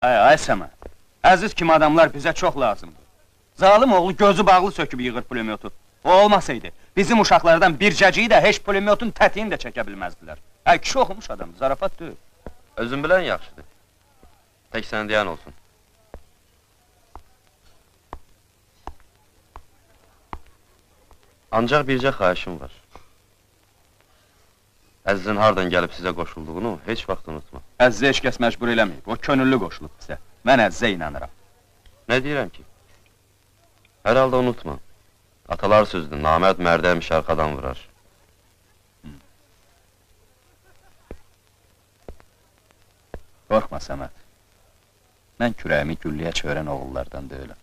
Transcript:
Ay, ay Səmə, əziz kimi adamlar bizə çox lazımdır. Zalim oğlu gözü bağlı söküb yığır pulemyotu. O olmasaydı, bizim uşaqlardan bircəciyi də heç pulemyotun tətiyini də çəkə bilməzdilər. Ay, kişi oxumuş adam, zarafat deyil. Özün bilən yaxşıdır. Tək sən deyən olsun. Ancaq bircə xahişim var. Əzizin hardan gəlib sizə qoşulduğunu heç vaxt unutma. Əzzə heç kəs məcbur eləməyib, o könüllü qoşulub bizə. Mən Əzzə inanıram. Nə deyirəm ki? Hər halda unutma. Atalar sözdür, namərd mərdə həmişə arxadan vurar. Qorxma Səməd. Mən kürəyimi gülləyə çevirən oğullardan deyiləm.